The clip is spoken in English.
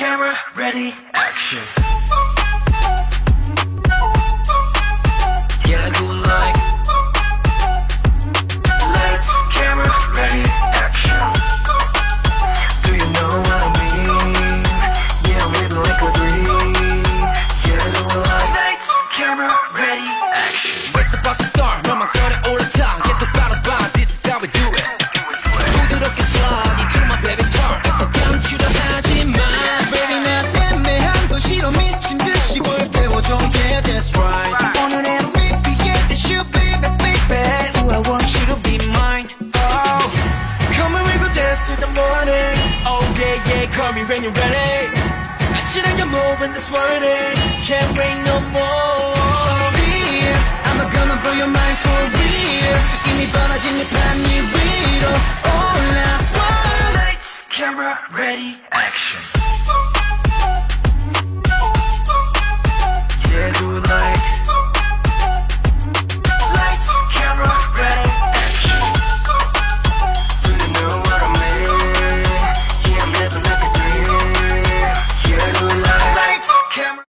Camera, ready, action. day Call me when you're ready. I shouldn't your move and this morning. Can't wait no more. For I'm not gonna blow your mind for real. 이미 벌어진 내 밤이 위로 올라와 night, camera, ready, action.